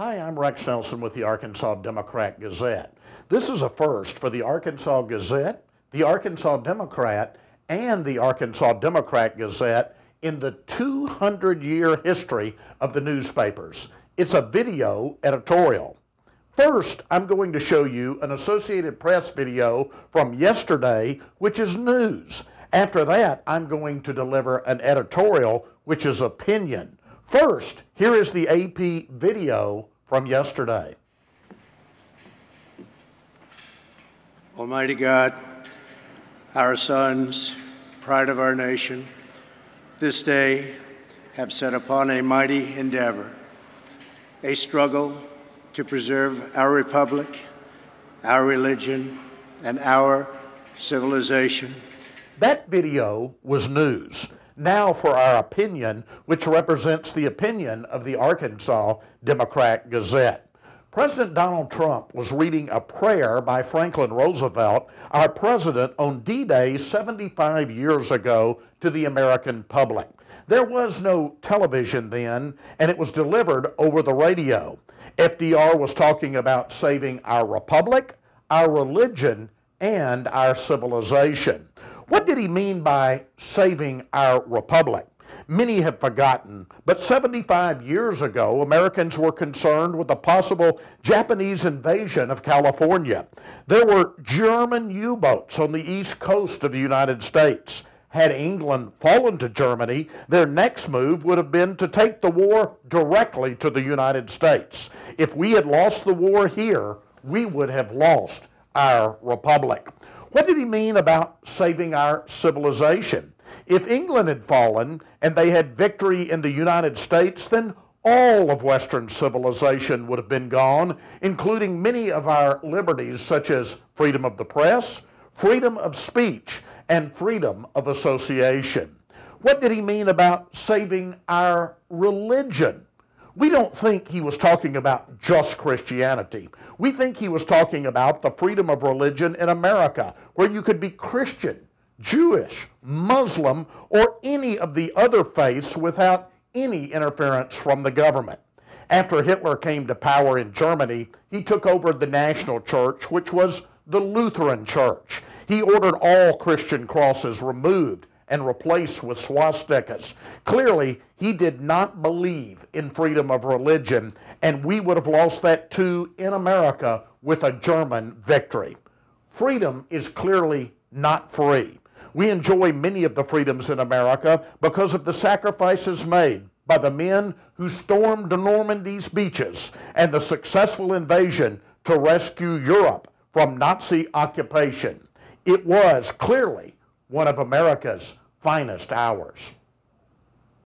Hi, I'm Rex Nelson with the Arkansas Democrat Gazette. This is a first for the Arkansas Gazette, the Arkansas Democrat, and the Arkansas Democrat Gazette in the 200 year history of the newspapers. It's a video editorial. First, I'm going to show you an Associated Press video from yesterday, which is news. After that, I'm going to deliver an editorial, which is opinion. First, here is the AP video from yesterday. Almighty God, our sons, pride of our nation, this day have set upon a mighty endeavor, a struggle to preserve our republic, our religion, and our civilization. That video was news. Now for our opinion, which represents the opinion of the Arkansas Democrat Gazette. President Donald Trump was reading a prayer by Franklin Roosevelt, our president, on D Day 75 years ago to the American public. There was no television then, and it was delivered over the radio. FDR was talking about saving our republic, our religion, and our civilization. What did he mean by saving our republic? Many have forgotten, but 75 years ago, Americans were concerned with a possible Japanese invasion of California. There were German U boats on the east coast of the United States. Had England fallen to Germany, their next move would have been to take the war directly to the United States. If we had lost the war here, we would have lost our republic. What did he mean about saving our civilization? If England had fallen and they had victory in the United States, then all of Western civilization would have been gone, including many of our liberties, such as freedom of the press, freedom of speech, and freedom of association. What did he mean about saving our religion? We don't think he was talking about just Christianity. We think he was talking about the freedom of religion in America, where you could be Christian, Jewish, Muslim, or any of the other faiths without any interference from the government. After Hitler came to power in Germany, he took over the national church, which was the Lutheran Church. He ordered all Christian crosses removed and replaced with swastikas. Clearly, he did not believe in freedom of religion, and we would have lost that too in America with a German victory. Freedom is clearly not free. We enjoy many of the freedoms in America because of the sacrifices made by the men who stormed Normandy's beaches and the successful invasion to rescue Europe from Nazi occupation. It was clearly one of America's finest hours.